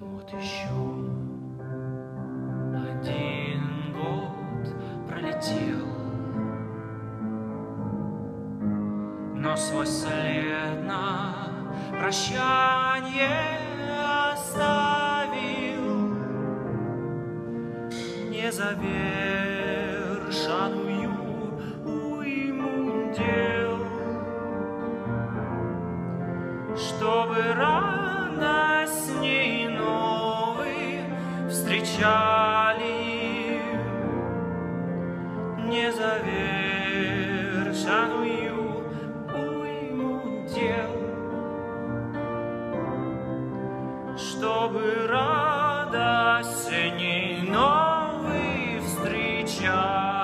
Вот еще один год пролетел, но свой след на прощание оставил. Незавершенную уйму дел, чтобы рано печали незавершенную уйму дел, чтобы радость не новый встречать.